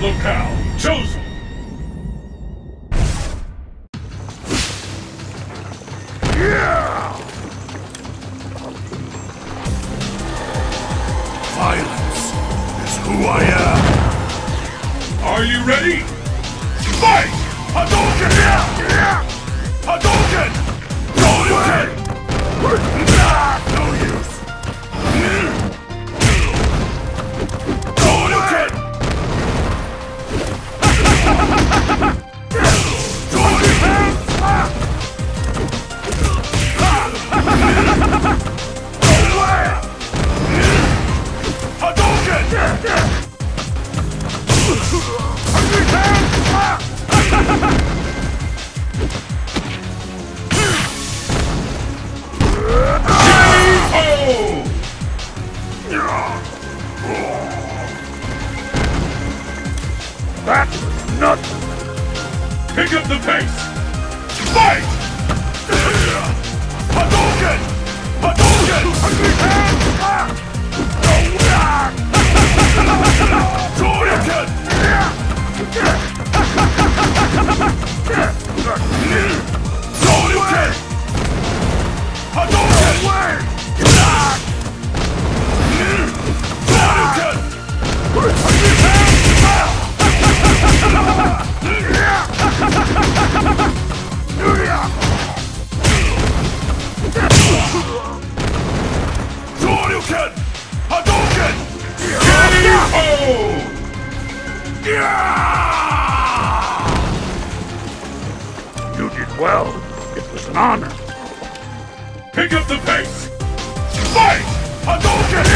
locale chosen. Yeah! Violence is who I am. Are you ready? Fight! Hadouken! Hadouken! Pick up the pace! Fight! Hadouken! Hadouken! Well. It was an honor. Pick up the pace! Fight! Hadouken!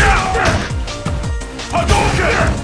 Hadouken!